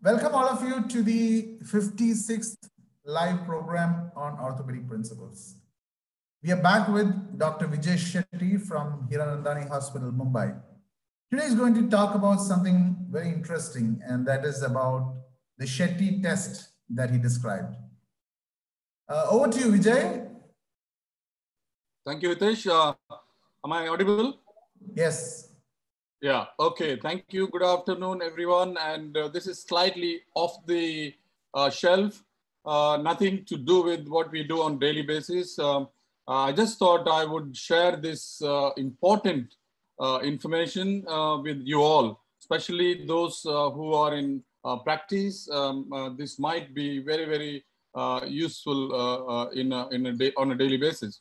Welcome all of you to the 56th live program on orthopedic principles. We are back with Dr. Vijay Shetty from Hiranandani Hospital, Mumbai. Today is going to talk about something very interesting, and that is about the Shetty test that he described. Uh, over to you, Vijay. Thank you, Hitesh. Uh, am I audible? Yes. Yeah, okay. Thank you. Good afternoon, everyone. And uh, this is slightly off the uh, shelf, uh, nothing to do with what we do on daily basis. Um, uh, I just thought I would share this uh, important uh, information with you all, especially those who are in practice. Um, this might be very, very useful in, a, in a day, on a daily basis.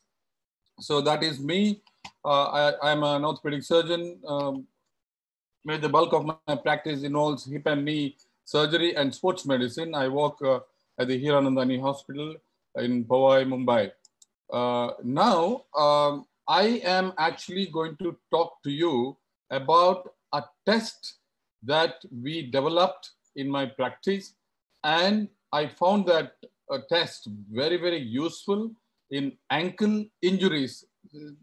So that is me. I, am an orthopedic surgeon. Um, where the bulk of my practice involves hip and knee surgery and sports medicine. I work uh, at the Hiranandani Hospital in Powai, Mumbai. Uh, now, um, I am actually going to talk to you about a test that we developed in my practice. And I found that a test very, very useful in ankle injuries.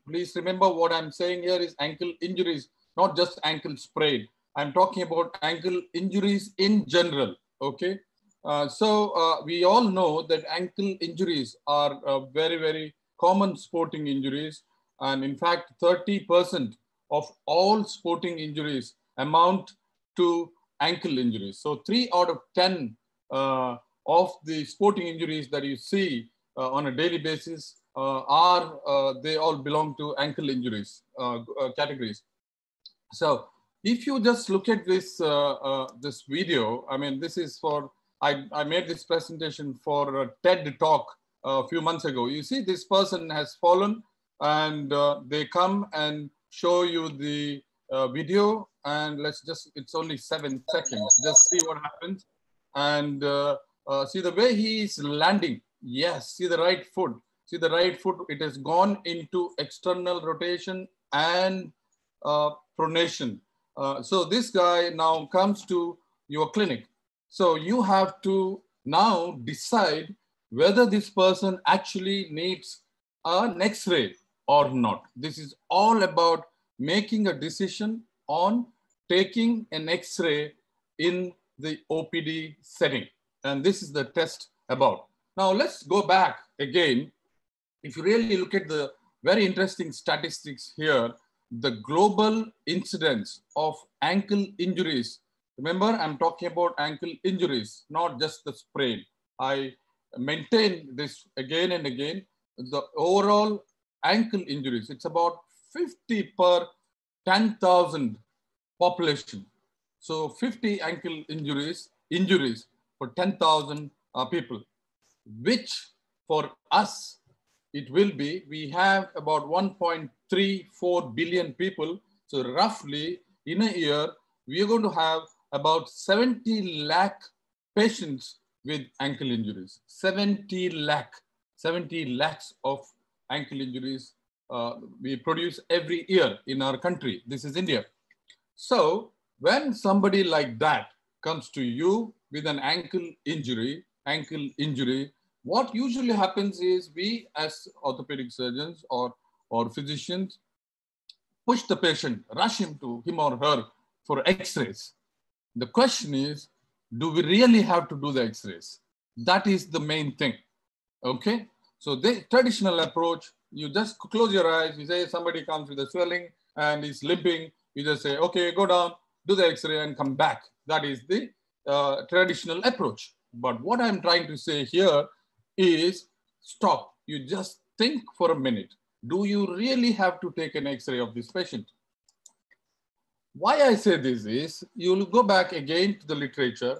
Please remember what I'm saying here is ankle injuries not just ankle sprain. I'm talking about ankle injuries in general, okay? Uh, so uh, we all know that ankle injuries are uh, very, very common sporting injuries. And in fact, 30% of all sporting injuries amount to ankle injuries. So three out of 10 uh, of the sporting injuries that you see uh, on a daily basis uh, are, they all belong to ankle injuries categories. So if you just look at this, uh, uh, this video, I mean, this is for, I, I made this presentation for a TED talk a few months ago. You see this person has fallen and uh, they come and show you the uh, video and let's just, it's only seven seconds. Just see what happens. And uh, uh, see the way he is landing. Yes, see the right foot. See the right foot, it has gone into external rotation and uh, pronation. Uh, so this guy now comes to your clinic. So you have to now decide whether this person actually needs an x-ray or not. This is all about making a decision on taking an x-ray in the OPD setting. And this is the test about. Now let's go back again. If you really look at the very interesting statistics here, the global incidence of ankle injuries. Remember, I'm talking about ankle injuries, not just the sprain. I maintain this again and again. The overall ankle injuries, it's about 50 per 10,000 population. So 50 ankle injuries, injuries for 10,000 uh, people, which for us, it will be, we have about 1.2 three, four billion people. So roughly in a year, we are going to have about 70 lakh patients with ankle injuries. 70 lakh, 70 lakhs of ankle injuries uh, we produce every year in our country. This is India. So when somebody like that comes to you with an ankle injury, ankle injury, what usually happens is we as orthopedic surgeons or or physicians push the patient, rush him to him or her for x-rays. The question is, do we really have to do the x-rays? That is the main thing, okay? So the traditional approach, you just close your eyes, you say somebody comes with a swelling and is limping, you just say, okay, go down, do the x-ray and come back. That is the uh, traditional approach. But what I'm trying to say here is stop. You just think for a minute do you really have to take an x-ray of this patient? Why I say this is, you'll go back again to the literature,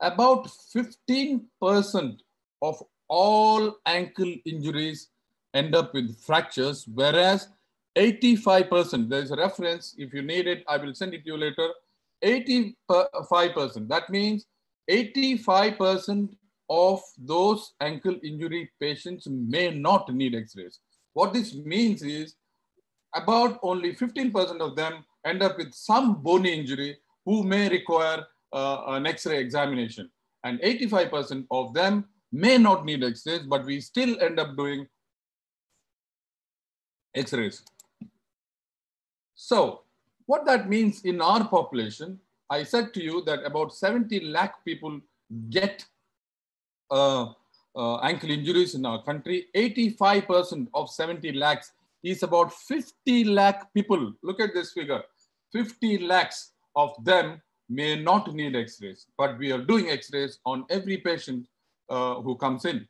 about 15% of all ankle injuries end up with fractures, whereas 85%, there's a reference, if you need it, I will send it to you later, 85%, that means 85% of those ankle injury patients may not need x-rays. What this means is about only 15% of them end up with some bone injury who may require uh, an X-ray examination. And 85% of them may not need X-rays, but we still end up doing X-rays. So what that means in our population, I said to you that about 70 lakh people get uh, uh, ankle injuries in our country. 85% of 70 lakhs is about 50 lakh people. Look at this figure. 50 lakhs of them may not need x-rays, but we are doing x-rays on every patient uh, who comes in.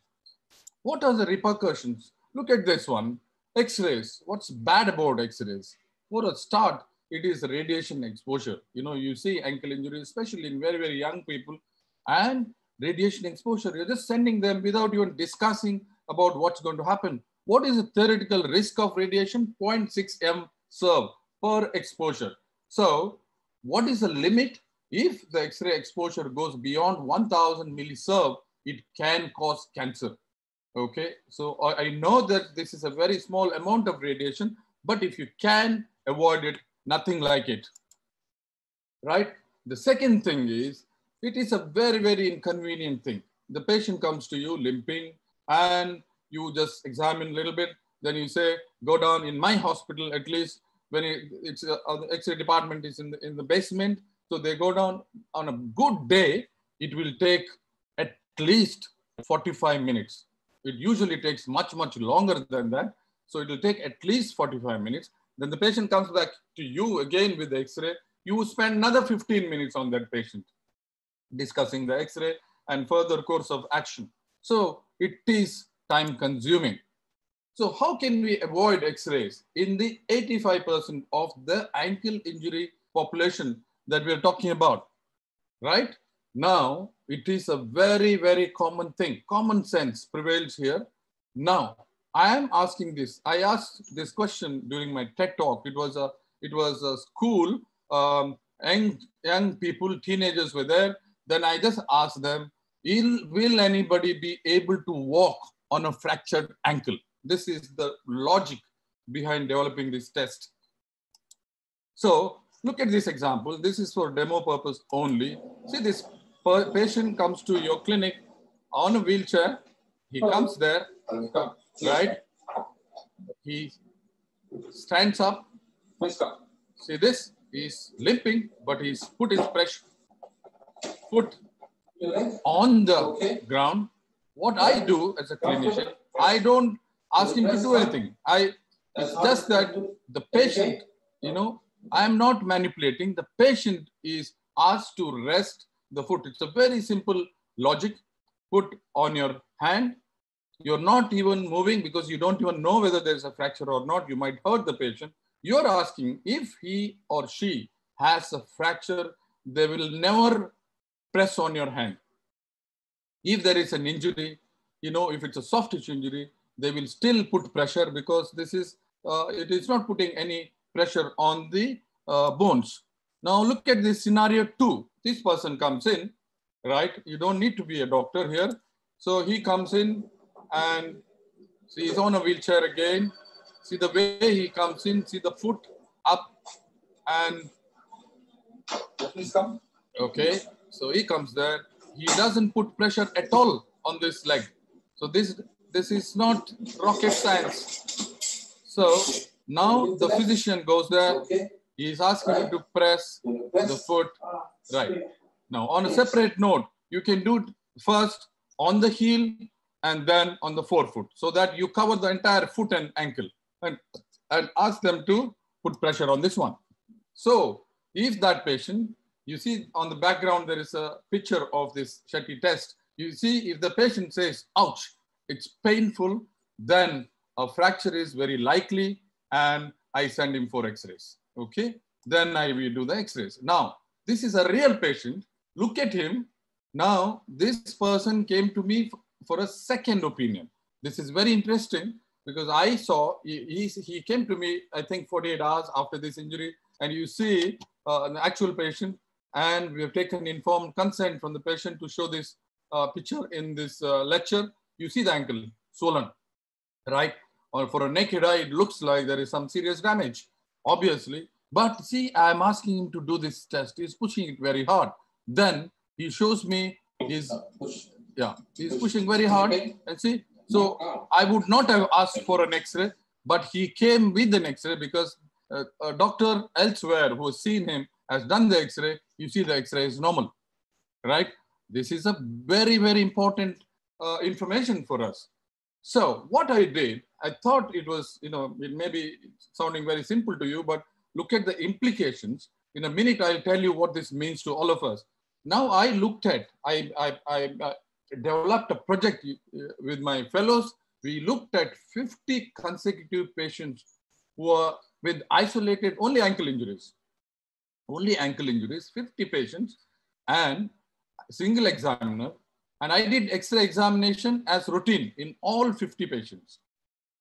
What are the repercussions? Look at this one, x-rays. What's bad about x-rays? For a start, it is radiation exposure. You know, you see ankle injuries, especially in very, very young people and radiation exposure. You're just sending them without even discussing about what's going to happen. What is the theoretical risk of radiation? 0.6 M serve per exposure. So what is the limit? If the X-ray exposure goes beyond 1000 milliserv, it can cause cancer. Okay, so I know that this is a very small amount of radiation, but if you can avoid it, nothing like it, right? The second thing is, it is a very, very inconvenient thing. The patient comes to you limping and you just examine a little bit, then you say, go down in my hospital, at least when it, it's uh, the X-ray department is in the, in the basement. So they go down on a good day, it will take at least 45 minutes. It usually takes much, much longer than that. So it will take at least 45 minutes. Then the patient comes back to you again with the X-ray. You spend another 15 minutes on that patient discussing the X-ray and further course of action. So it is time consuming. So how can we avoid X-rays in the 85% of the ankle injury population that we're talking about, right? Now, it is a very, very common thing. Common sense prevails here. Now, I am asking this. I asked this question during my TED talk. It was a, it was a school, um, young, young people, teenagers were there. Then I just asked them, will, will anybody be able to walk on a fractured ankle? This is the logic behind developing this test. So look at this example. This is for demo purpose only. See this patient comes to your clinic on a wheelchair. He comes there, right? He stands up. See this? He's limping, but he's put his pressure foot on the ground. What I do as a clinician, I don't ask him to do anything. I it's just that the patient, you know, I am not manipulating. The patient is asked to rest the foot. It's a very simple logic. Put on your hand. You're not even moving because you don't even know whether there's a fracture or not. You might hurt the patient. You're asking if he or she has a fracture, they will never press on your hand. If there is an injury, you know, if it's a soft tissue injury, they will still put pressure because this is, uh, it is not putting any pressure on the uh, bones. Now look at this scenario two. This person comes in, right? You don't need to be a doctor here. So he comes in and see he's on a wheelchair again. See the way he comes in, see the foot up and please come. Okay, so he comes there. He doesn't put pressure at all on this leg. So this this is not rocket science. So now the physician goes there. He is asking him to press the foot. Right. Now, on a separate note, you can do it first on the heel and then on the forefoot so that you cover the entire foot and ankle and, and ask them to put pressure on this one. So if that patient, you see on the background, there is a picture of this Shetty test. You see if the patient says, ouch, it's painful, then a fracture is very likely and I send him for x-rays, okay? Then I will do the x-rays. Now, this is a real patient. Look at him. Now, this person came to me for a second opinion. This is very interesting because I saw, he, he came to me, I think 48 hours after this injury, and you see uh, an actual patient, and we have taken informed consent from the patient to show this uh, picture in this uh, lecture you see the ankle swollen, right? Or for a naked eye, it looks like there is some serious damage, obviously. But see, I'm asking him to do this test. He's pushing it very hard. then he shows me his, yeah, he's pushing very hard and see. So I would not have asked for an X-ray, but he came with an X-ray because uh, a doctor elsewhere who has seen him has done the X-ray. You see the X-ray is normal, right? This is a very, very important uh, information for us. So what I did, I thought it was, you know, it may be sounding very simple to you, but look at the implications. In a minute, I'll tell you what this means to all of us. Now I looked at, I, I, I, I developed a project uh, with my fellows. We looked at 50 consecutive patients who are with isolated only ankle injuries, only ankle injuries, 50 patients and single examiner and I did X-ray examination as routine in all 50 patients.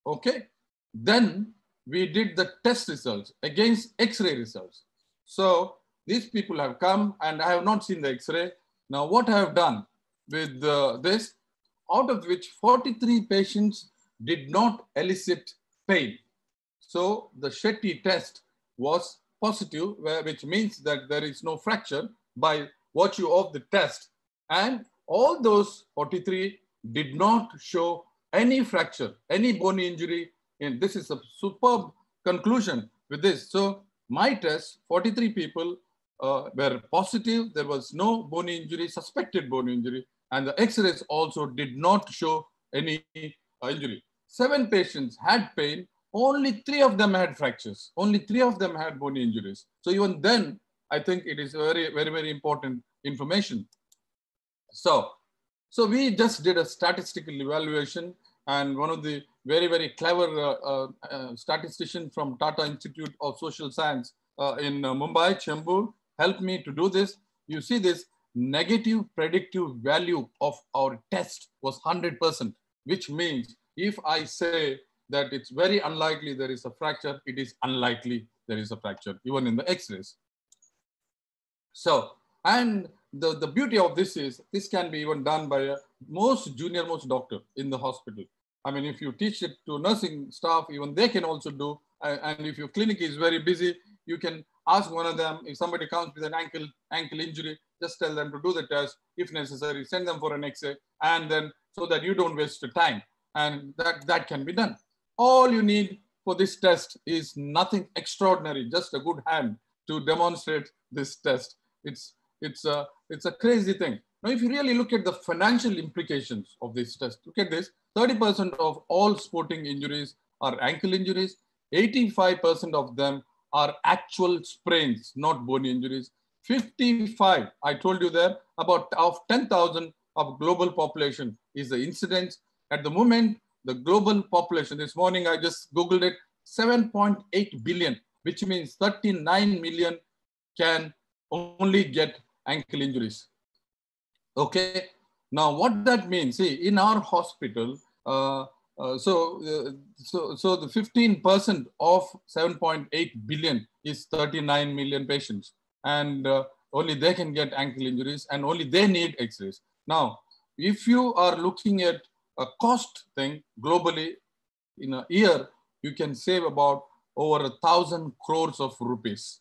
Okay. Then we did the test results against X-ray results. So these people have come and I have not seen the X-ray. Now what I have done with uh, this, out of which 43 patients did not elicit pain. So the Shetty test was positive, which means that there is no fracture by virtue of the test. And all those 43 did not show any fracture, any bone injury. And this is a superb conclusion with this. So my test, 43 people uh, were positive. There was no bone injury, suspected bone injury. And the x-rays also did not show any uh, injury. Seven patients had pain. Only three of them had fractures. Only three of them had bone injuries. So even then, I think it is very, very, very important information. So, so we just did a statistical evaluation and one of the very, very clever uh, uh, uh statistician from Tata Institute of Social Science uh, in uh, Mumbai, Chembur, helped me to do this. You see this negative predictive value of our test was 100%, which means if I say that it's very unlikely there is a fracture, it is unlikely there is a fracture, even in the x-rays. So, and the, the beauty of this is this can be even done by a most junior most doctor in the hospital. I mean, if you teach it to nursing staff, even they can also do. And if your clinic is very busy, you can ask one of them, if somebody comes with an ankle, ankle injury, just tell them to do the test. If necessary, send them for an x-ray and then so that you don't waste your time. And that, that can be done. All you need for this test is nothing extraordinary, just a good hand to demonstrate this test. It's it's a, it's a crazy thing. Now, if you really look at the financial implications of this test, look at this 30% of all sporting injuries are ankle injuries, 85% of them are actual sprains, not bone injuries. 55, I told you there, about of 10,000 of global population is the incidence. At the moment, the global population, this morning I just Googled it, 7.8 billion, which means 39 million can only get ankle injuries. Okay. Now, what that means, see, in our hospital, uh, uh, so, uh, so, so the 15% of 7.8 billion is 39 million patients, and uh, only they can get ankle injuries, and only they need X-rays. Now, if you are looking at a cost thing globally, in a year, you can save about over a thousand crores of rupees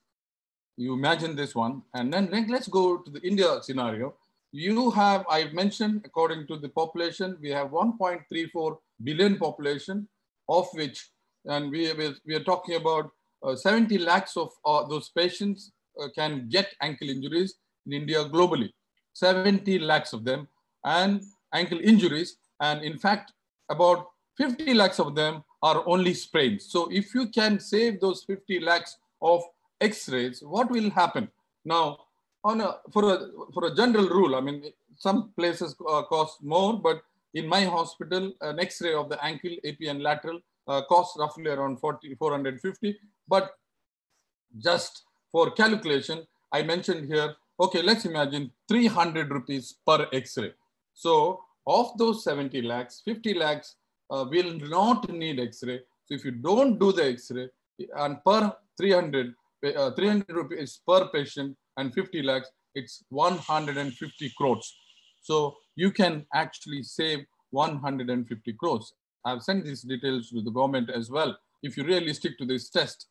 you imagine this one, and then, let's go to the India scenario. You have, I mentioned, according to the population, we have 1.34 billion population, of which, and we, we, we are talking about uh, 70 lakhs of uh, those patients uh, can get ankle injuries in India globally. 70 lakhs of them, and ankle injuries, and in fact, about 50 lakhs of them are only sprains. So if you can save those 50 lakhs of X-rays, what will happen? Now, on a, for, a, for a general rule, I mean, some places uh, cost more, but in my hospital, an X-ray of the ankle, AP and lateral uh, costs roughly around 40, 450. But just for calculation, I mentioned here, okay, let's imagine 300 rupees per X-ray. So of those 70 lakhs, 50 lakhs uh, will not need X-ray. So if you don't do the X-ray and per 300, uh, 300 rupees per patient and 50 lakhs, it's 150 crores. So you can actually save 150 crores. I've sent these details to the government as well, if you really stick to this test.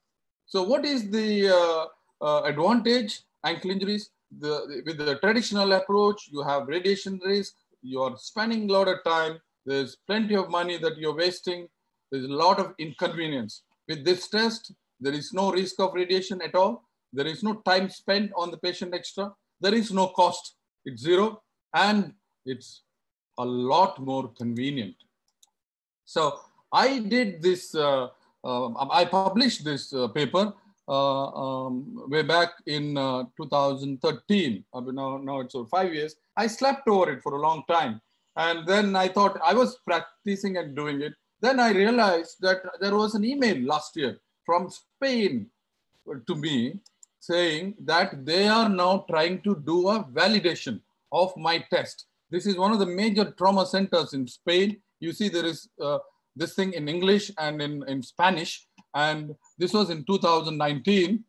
So what is the uh, uh, advantage? Ankle injuries, the, with the traditional approach, you have radiation risk, you're spending a lot of time, there's plenty of money that you're wasting, there's a lot of inconvenience. With this test, there is no risk of radiation at all. There is no time spent on the patient extra. There is no cost. It's zero and it's a lot more convenient. So I did this, uh, uh, I published this uh, paper um, way back in uh, 2013. I mean, now, now it's over five years. I slept over it for a long time. And then I thought I was practicing and doing it. Then I realized that there was an email last year from Spain to me saying that they are now trying to do a validation of my test. This is one of the major trauma centers in Spain. You see, there is uh, this thing in English and in, in Spanish. And this was in 2019.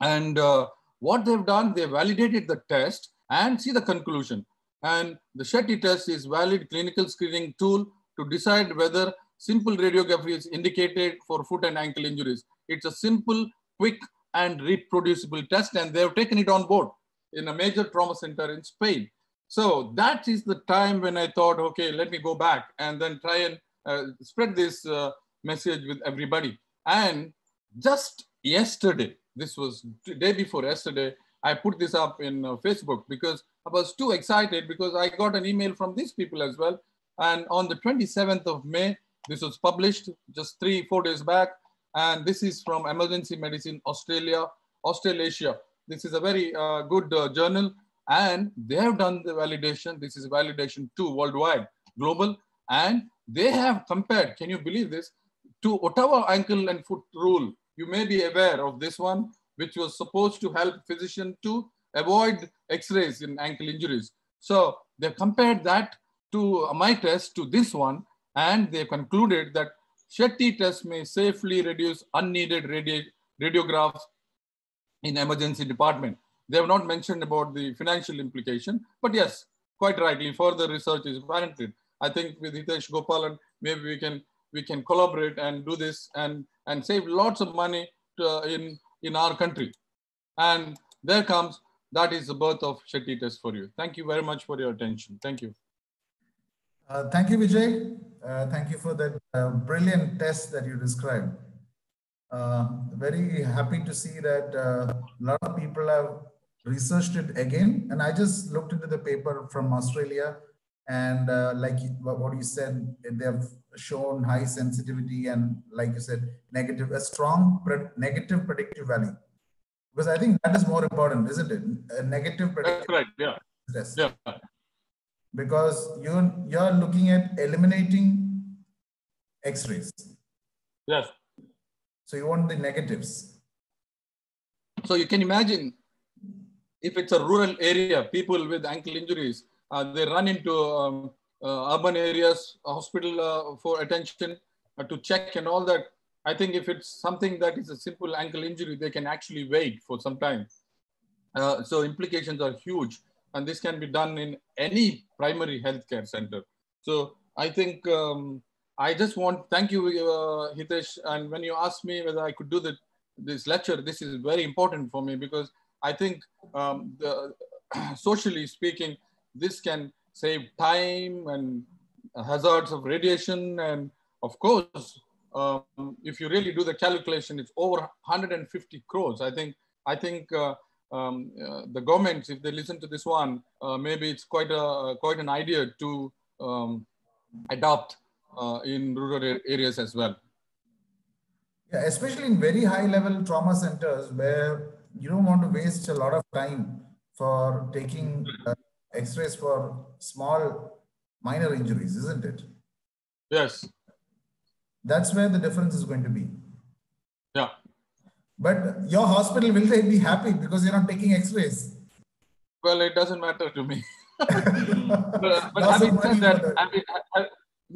And uh, what they've done, they validated the test and see the conclusion. And the Shetty test is valid clinical screening tool to decide whether simple radiography is indicated for foot and ankle injuries. It's a simple, quick, and reproducible test, and they've taken it on board in a major trauma center in Spain. So that is the time when I thought, okay, let me go back and then try and uh, spread this uh, message with everybody. And just yesterday, this was day before yesterday, I put this up in uh, Facebook because I was too excited because I got an email from these people as well. And on the 27th of May, this was published just three, four days back. And this is from Emergency Medicine Australia, Australasia. This is a very uh, good uh, journal and they have done the validation. This is validation two worldwide, global. And they have compared, can you believe this, to Ottawa ankle and foot rule. You may be aware of this one, which was supposed to help physician to avoid x-rays in ankle injuries. So they compared that to my test to this one, and they concluded that Shetty test may safely reduce unneeded radi radiographs in emergency department. They have not mentioned about the financial implication, but yes, quite rightly, further research is warranted. I think with Hitesh Gopalan, maybe we can we can collaborate and do this and and save lots of money to, in in our country. And there comes that is the birth of Shetty test for you. Thank you very much for your attention. Thank you. Uh, thank you, Vijay. Uh, thank you for that uh, brilliant test that you described. Uh, very happy to see that uh, a lot of people have researched it again. And I just looked into the paper from Australia and uh, like what you said, they have shown high sensitivity and like you said, negative, a strong pre negative predictive value. Because I think that is more important, isn't it? A negative predictive. That's right. Yeah. Yes. Yeah because you're you're looking at eliminating x-rays yes so you want the negatives so you can imagine if it's a rural area people with ankle injuries they run into um, uh, urban areas hospital uh, for attention uh, to check and all that i think if it's something that is a simple ankle injury they can actually wait for some time uh, so implications are huge and this can be done in any primary healthcare center. So I think um, I just want thank you, uh, Hitesh. And when you asked me whether I could do the, this lecture, this is very important for me because I think um, the, socially speaking, this can save time and hazards of radiation. And of course, um, if you really do the calculation, it's over 150 crores. I think, I think uh, um, uh, the governments, if they listen to this one, uh, maybe it's quite a quite an idea to um, adopt uh, in rural areas as well. Yeah, especially in very high level trauma centers where you don't want to waste a lot of time for taking uh, X-rays for small minor injuries, isn't it? Yes. That's where the difference is going to be. Yeah. But your hospital, will they be happy because you're not taking x-rays? Well, it doesn't matter to me. but, but having, said that, having,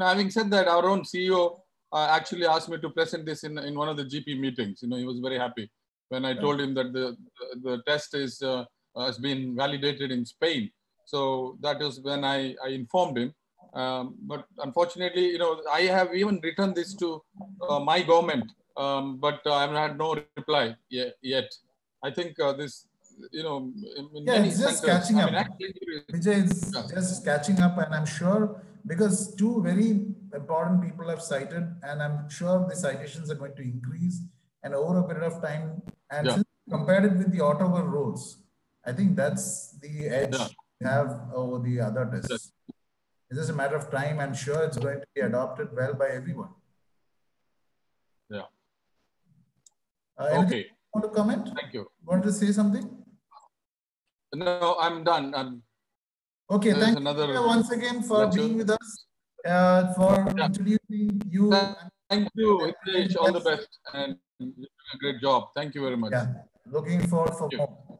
having, said that, our own CEO uh, actually asked me to present this in, in one of the GP meetings. You know, he was very happy when I told him that the, the, the test is, uh, has been validated in Spain. So that is when I, I informed him. Um, but unfortunately, you know, I have even written this to uh, my government um, but uh, I have had no reply yet. I think uh, this you know, yeah, it's just centers, catching I up. mean, actually, Vijay, it's Yeah. just catching up, and I'm sure because two very important people have cited, and I'm sure the citations are going to increase and over a period of time. And Yeah. compared it with the Ottawa rules, I think that's the edge Yeah. Have over the other tests. It's just a matter of time. I'm sure it's going to be adopted well by everyone. Yeah. Uh, okay, want to comment? thank you. Want to say something? No, I'm done. I'm, Okay, There's thank another you once again for lecture. being with us, uh, for Yeah. introducing you. thank you. All the best, and you're doing a great job. Thank you very much. Yeah, looking forward for more.